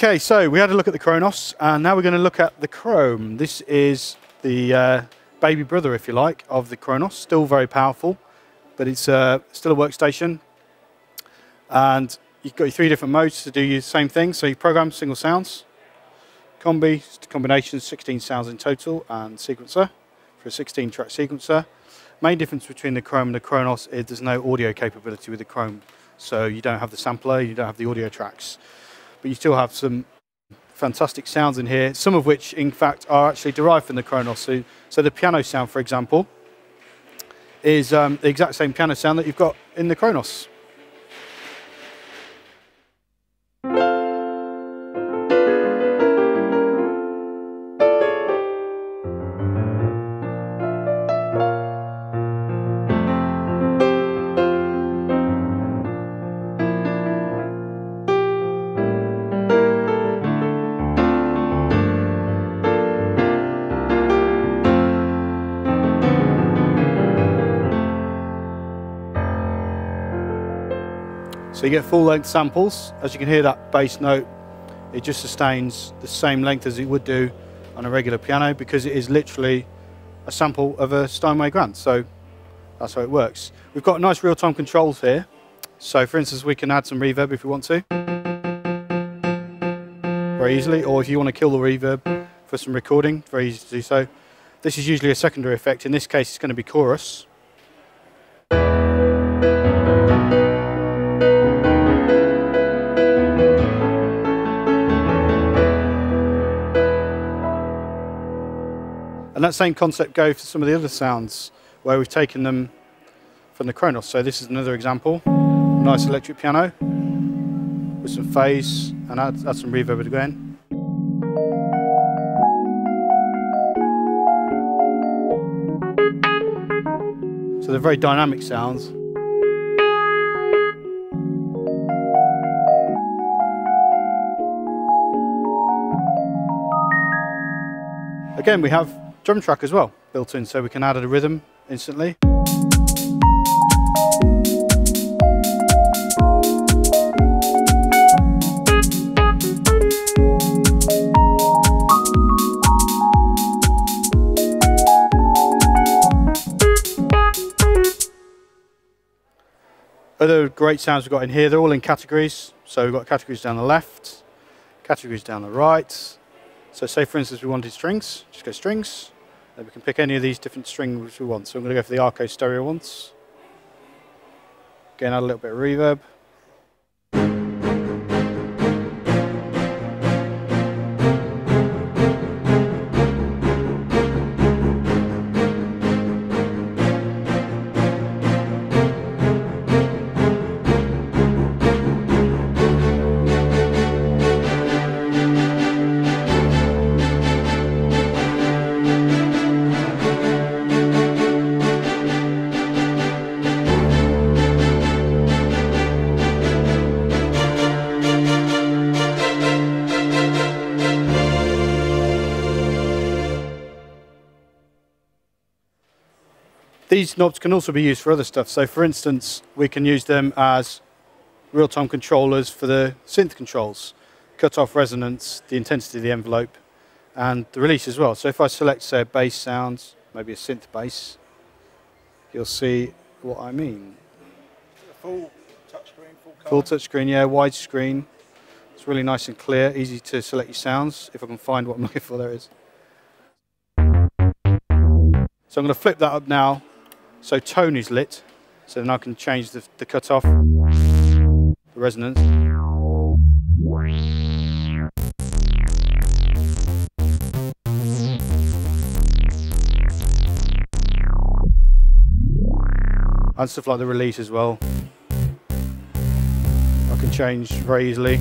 Okay, so we had a look at the Kronos, and now we're going to look at the Krome. This is the uh, baby brother, if you like, of the Kronos. Still very powerful, but it's uh, still a workstation. And you've got your three different modes to do your same thing. So you program single sounds, combi, combinations, 16 sounds in total, and sequencer for a 16 track sequencer. Main difference between the Krome and the Kronos is there's no audio capability with the Krome. So you don't have the sampler, you don't have the audio tracks but you still have some fantastic sounds in here, some of which, in fact, are actually derived from the Kronos. So, so the piano sound, for example, is um, the exact same piano sound that you've got in the Kronos. You get full length samples. As you can hear that bass note, it just sustains the same length as it would do on a regular piano because it is literally a sample of a Steinway Grand. So that's how it works. We've got nice real-time controls here. So for instance, we can add some reverb if we want to. Very easily, or if you want to kill the reverb for some recording, very easy to do so. This is usually a secondary effect. In this case, it's going to be chorus. And that same concept goes for some of the other sounds where we've taken them from the Kronos. So this is another example. Nice electric piano with some phase and add, add some reverb again. So they're very dynamic sounds. Again, we have drum track as well built in so we can add a rhythm instantly. Other great sounds we've got in here, they're all in categories. So we've got categories down the left, categories down the right. So say for instance we wanted strings, just go strings, we can pick any of these different strings we want. So I'm going to go for the Arco stereo ones. Again, add a little bit of reverb. These knobs can also be used for other stuff. So for instance, we can use them as real-time controllers for the synth controls, cut-off resonance, the intensity of the envelope, and the release as well. So if I select, say, a bass sound, maybe a synth bass, you'll see what I mean. Full touchscreen, full color. Full touchscreen, yeah, widescreen. It's really nice and clear, easy to select your sounds. If I can find what I'm looking for, there it is. So I'm going to flip that up now so tone is lit, so then I can change the, the cutoff, the resonance. And stuff like the release as well. I can change very easily.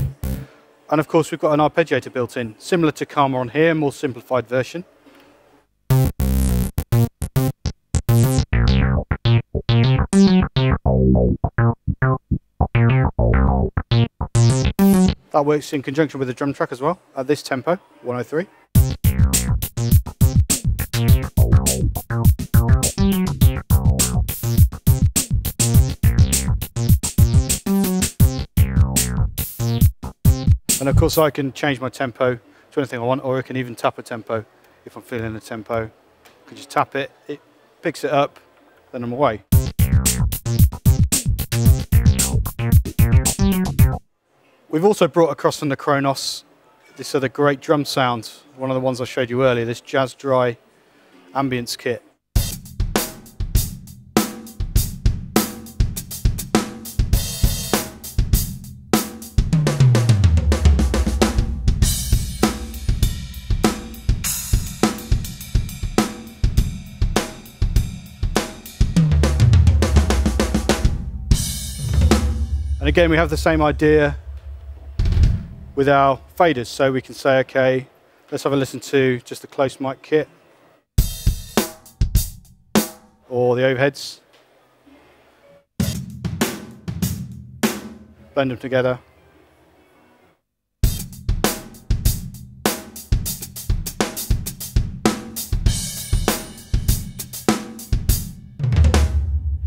And of course we've got an arpeggiator built in, similar to Karma on here, more simplified version. Uh, that works in conjunction with the drum track as well, at this tempo, 103. And of course I can change my tempo to anything I want, or I can even tap a tempo if I'm feeling a tempo. I can just tap it, it picks it up, then I'm away. We've also brought across from the Kronos this other great drum sound, one of the ones I showed you earlier, this Jazz Dry ambience kit. And again, we have the same idea with our faders. So we can say, okay, let's have a listen to just the close mic kit or the overheads. Blend them together.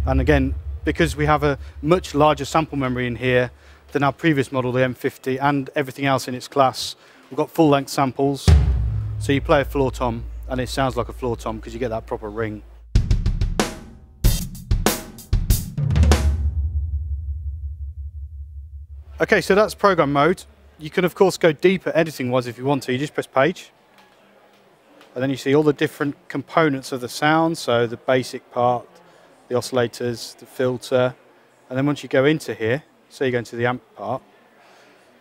And again, because we have a much larger sample memory in here than our previous model, the M50, and everything else in its class. We've got full length samples, so you play a floor tom, and it sounds like a floor tom because you get that proper ring. Okay, so that's program mode. You can of course go deeper editing wise if you want to. You just press page. And then you see all the different components of the sound. So the basic part, the oscillators, the filter. And then once you go into here, so you go into the amp part,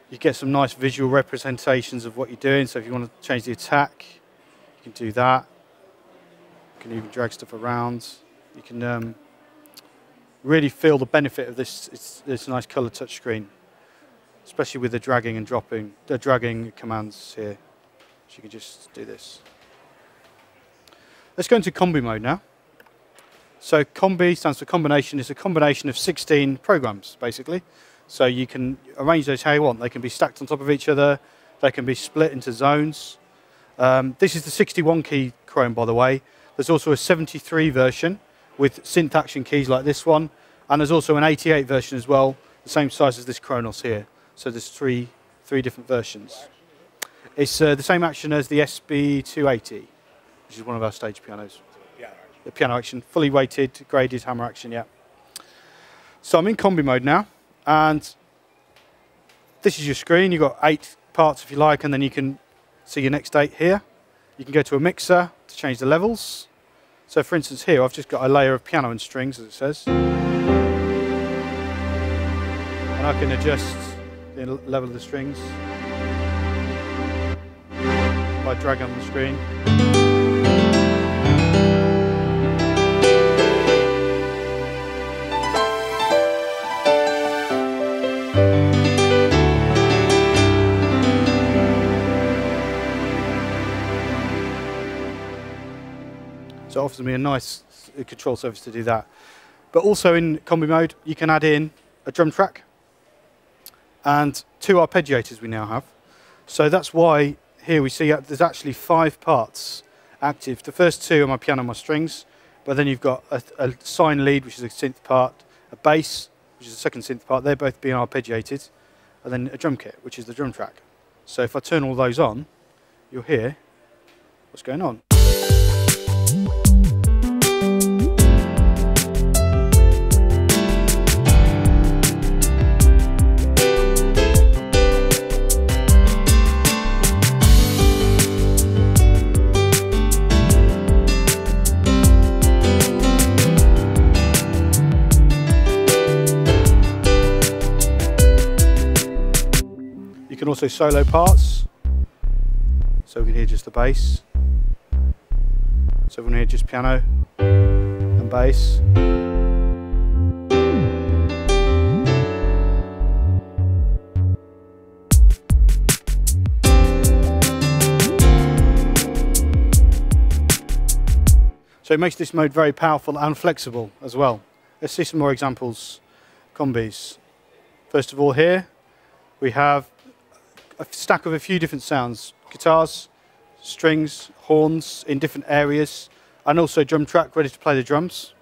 you get some nice visual representations of what you're doing. So if you want to change the attack, you can do that. You can even drag stuff around. You can um, really feel the benefit of this, it's, this nice color touchscreen, especially with the dragging and dropping, the dragging commands here. So you can just do this. Let's go into combi mode now. So combi stands for combination. It's a combination of 16 programs, basically. So you can arrange those how you want. They can be stacked on top of each other. They can be split into zones. Um, this is the 61 key Krome, by the way. There's also a 73 version with synth action keys like this one. And there's also an 88 version as well, the same size as this Kronos here. So there's three, three different versions. It's uh, the same action as the SP280, which is one of our stage pianos the piano action, fully weighted, graded hammer action, yeah. So I'm in combi mode now, and this is your screen. You've got eight parts if you like, and then you can see your next eight here. You can go to a mixer to change the levels. So for instance here, I've just got a layer of piano and strings, as it says. And I can adjust the level of the strings by dragging on the screen. It offers me a nice control surface to do that. But also in combi mode, you can add in a drum track and two arpeggiators we now have. So that's why here we see there's actually five parts active. The first two are my piano and my strings, but then you've got a, a sine lead, which is a synth part, a bass, which is the second synth part, they're both being arpeggiated, and then a drum kit, which is the drum track. So if I turn all those on, you'll hear what's going on. Also solo parts. So we can hear just the bass. So we can hear just piano and bass. So it makes this mode very powerful and flexible as well. Let's see some more examples, combis. First of all here, we have a stack of a few different sounds guitars, strings, horns in different areas, and also drum track ready to play the drums.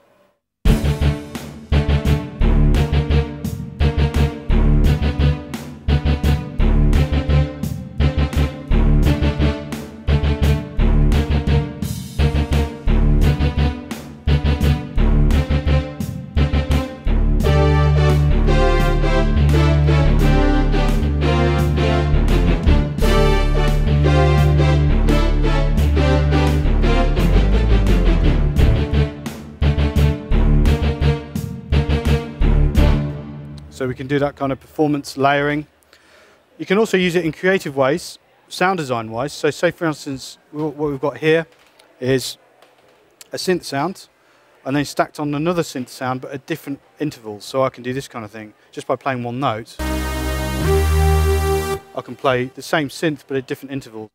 We can do that kind of performance layering. You can also use it in creative ways, sound design wise. So say for instance, what we've got here is a synth sound and then stacked on another synth sound but at different intervals. So I can do this kind of thing just by playing one note. I can play the same synth but at different intervals.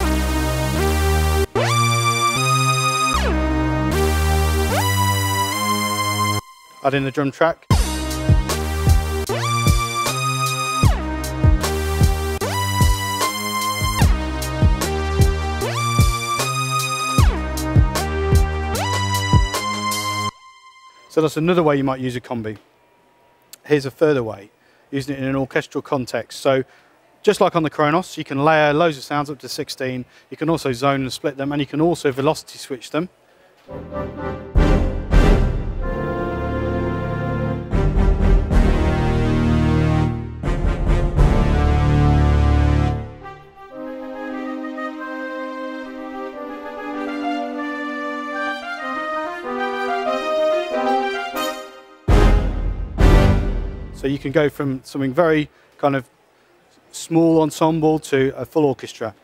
Add in the drum track. So that's another way you might use a combi. Here's a further way, using it in an orchestral context. So just like on the Kronos, you can layer loads of sounds up to 16. You can also zone and split them, and you can also velocity switch them. So you can go from something very kind of small ensemble to a full orchestra.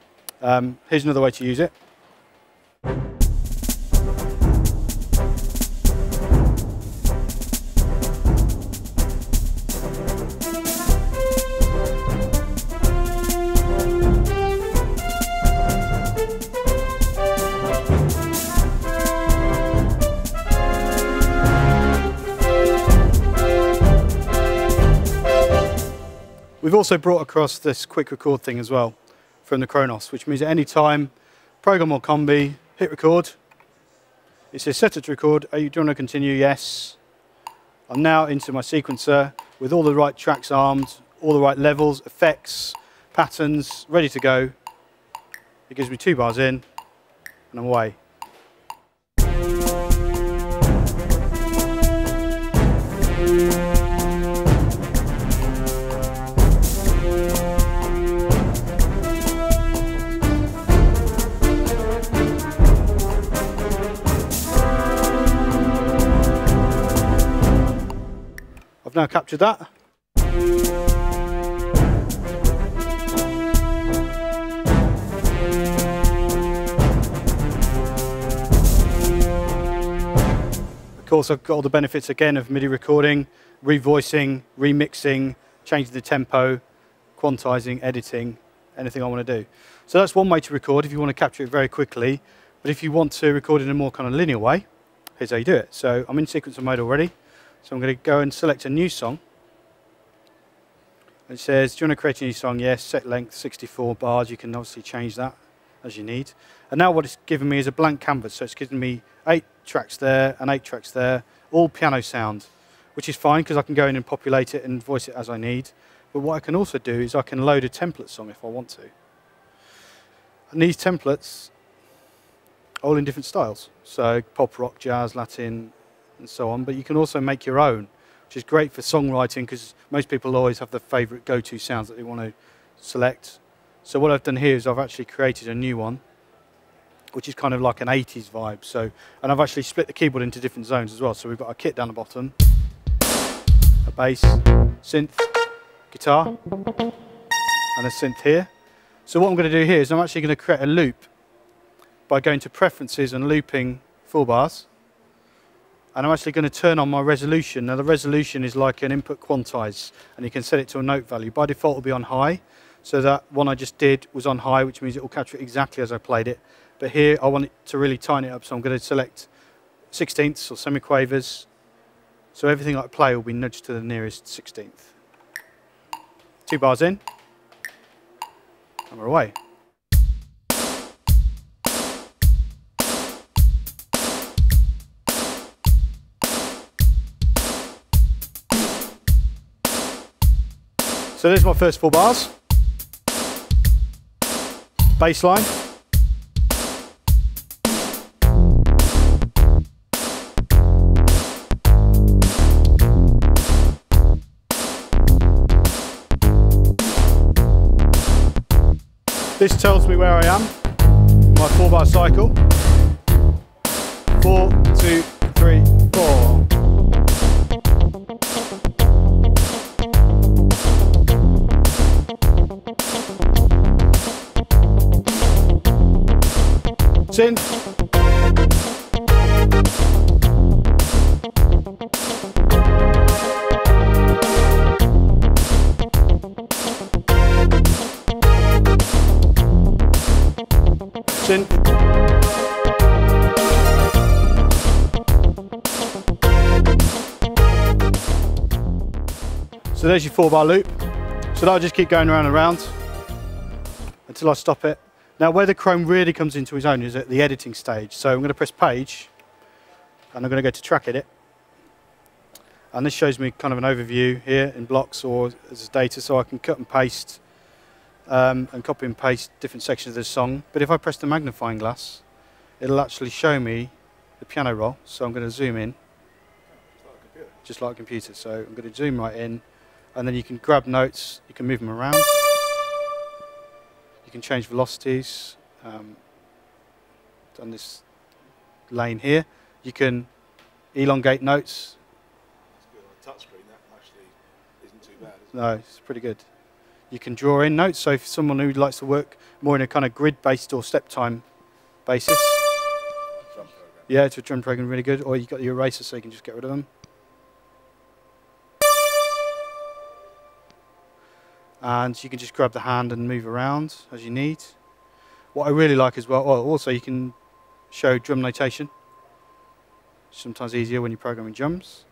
Um, here's another way to use it. We've also brought across this quick record thing as well from the Kronos, which means at any time, program or combi, hit record. It says set it to record. Are you, do you want to continue? Yes. I'm now into my sequencer with all the right tracks armed, all the right levels, effects, patterns, ready to go. It gives me two bars in and I'm away. Now captured that. Of course, I've got all the benefits again of MIDI recording, revoicing, remixing, changing the tempo, quantizing, editing, anything I want to do. So that's one way to record if you want to capture it very quickly. But if you want to record in a more kind of linear way, here's how you do it. So I'm in sequencer mode already. So I'm going to go and select a new song. It says, do you want to create a new song? Yes, set length 64 bars. You can obviously change that as you need. And now what it's given me is a blank canvas. So it's given me eight tracks there and eight tracks there, all piano sound, which is fine because I can go in and populate it and voice it as I need. But what I can also do is I can load a template song if I want to. And these templates, all in different styles. So pop, rock, jazz, Latin, and so on. But you can also make your own, which is great for songwriting because most people always have the favorite go-to sounds that they want to select. So what I've done here is I've actually created a new one, which is kind of like an 80s vibe. So, and I've actually split the keyboard into different zones as well. So we've got a kit down the bottom, a bass, synth, guitar, and a synth here. So what I'm going to do here is I'm actually going to create a loop by going to preferences and looping full bars and I'm actually going to turn on my resolution. Now the resolution is like an input quantize and you can set it to a note value. By default it'll be on high. So that one I just did was on high which means it will capture it exactly as I played it. But here I want it to really tighten it up so I'm going to select sixteenths or semiquavers. So everything I play will be nudged to the nearest sixteenth. Two bars in and we're away. So there's my first four bars. Bass line. This tells me where I am, my four bar cycle. Four, two, three, Synth. Synth. So there's your four bar loop. So that'll just keep going around and around until I stop it. Now where the Krome really comes into its own is at the editing stage. So I'm going to press page and I'm going to go to track edit. And this shows me kind of an overview here in blocks or as data so I can cut and paste um, and copy and paste different sections of the song. But if I press the magnifying glass, it'll actually show me the piano roll. So I'm going to zoom in just like a computer. So I'm going to zoom right in, and then you can grab notes, you can move them around, you can change velocities um, on this lane here. You can elongate notes. That's good. On a touchscreen, that actually isn't too bad, is it? No, it's pretty good. You can draw in notes. So if someone who likes to work more in a kind of grid-based or step time basis, yeah, it's a drum program really good. Or you've got the eraser, so you can just get rid of them. And you can just grab the hand and move around as you need. What I really like as well, well also you can show drum notation. Sometimes easier when you're programming drums.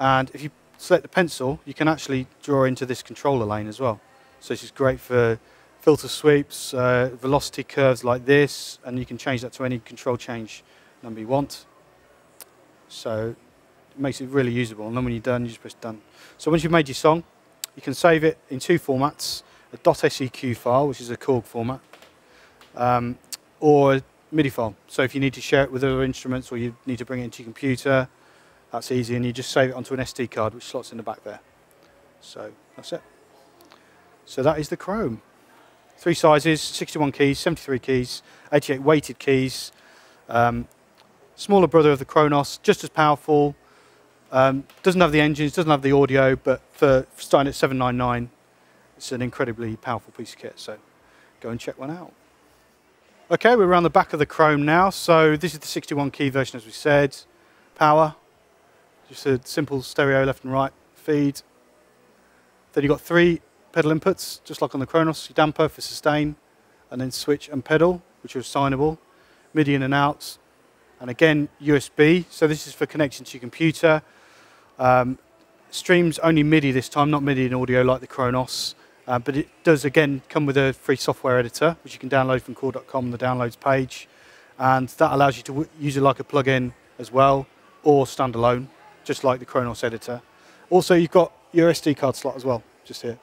And if you select the pencil, you can actually draw into this controller lane as well. So this is great for filter sweeps, uh, velocity curves like this, and you can change that to any control change number you want. So it makes it really usable. And then when you're done, you just press done. So once you've made your song, you can save it in two formats, a .seq file, which is a Korg format, um, or a MIDI file. So if you need to share it with other instruments or you need to bring it into your computer, that's easy, and you just save it onto an SD card, which slots in the back there. So that's it. So that is the Krome. Three sizes, 61 keys, 73 keys, 88 weighted keys. Um, smaller brother of the Kronos, just as powerful, um, doesn't have the engines, doesn't have the audio, but for starting at 799, it's an incredibly powerful piece of kit. So go and check one out. Okay, we're around the back of the Krome now. So this is the 61 key version, as we said. Power, just a simple stereo left and right feed. Then you've got three pedal inputs, just like on the Kronos. Your damper for sustain, and then switch and pedal, which are assignable. MIDI in and out, and again USB. So this is for connection to your computer. Um, streams only MIDI this time, not MIDI and audio like the Kronos. Uh, but it does again come with a free software editor, which you can download from korg.com, the downloads page. And that allows you to use it like a plugin as well, or standalone, just like the Kronos editor. Also, you've got your SD card slot as well, just here.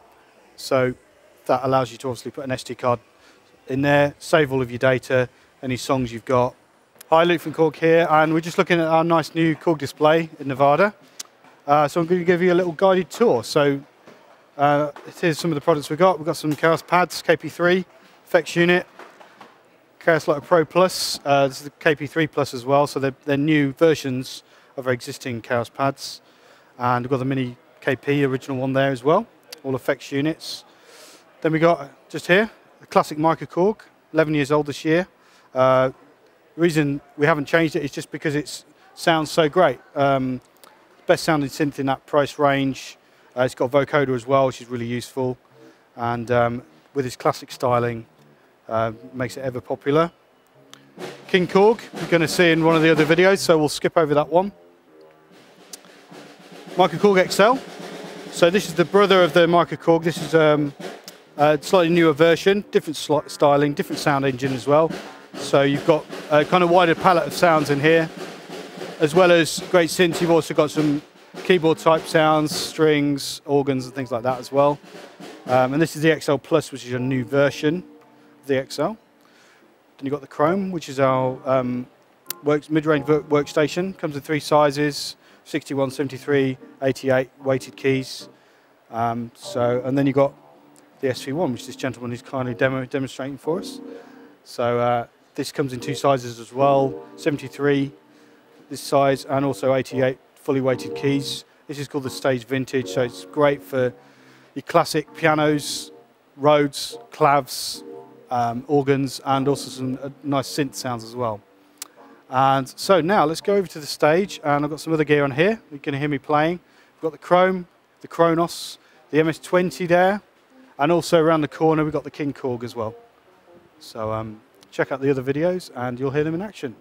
So that allows you to obviously put an SD card in there, save all of your data, any songs you've got. Hi, Luke from Korg here, and we're just looking at our nice new Korg display in Nevada. Uh, so I'm going to give you a little guided tour. So uh, here's some of the products we've got. We've got some Kaoss pads, KP3, effects unit, Kaossilator Pro Plus. Uh, this is the KP3 Plus as well, so they're, they're new versions of our existing Kaoss pads. And we've got the mini KP original one there as well, all effects units. Then we got just here, the classic Micro Korg, 11 years old this year. Uh, the reason we haven't changed it is just because it sounds so great. Um, best sounding synth in that price range. Uh, it's got vocoder as well, which is really useful. And um, with its classic styling, uh, makes it ever popular. King Korg, you're going to see in one of the other videos, so we'll skip over that one. Micro Korg XL. So this is the brother of the Micro Korg. This is um, a slightly newer version, different styling, different sound engine as well. So you've got a kind of wider palette of sounds in here, as well as great synths. You've also got some keyboard type sounds, strings, organs, and things like that as well. Um, and this is the XL Plus, which is a new version of the XL. Then you've got the Krome, which is our um, works, mid-range work- workstation. Comes in three sizes, 61, 73, 88 weighted keys. Um, so, and then you've got the SV1, which this gentleman is kindly demo, demonstrating for us. So uh, this comes in two sizes as well, 73 this size and also 88 fully weighted keys. This is called the Stage Vintage, so it's great for your classic pianos, Rhodes, clavs, um, organs, and also some uh, nice synth sounds as well. And so now let's go over to the stage, and I've got some other gear on here. You can hear me playing. We've got the Krome, the Kronos, the MS-20 there, and also around the corner we've got the King Korg as well. So um, check out the other videos, and you'll hear them in action.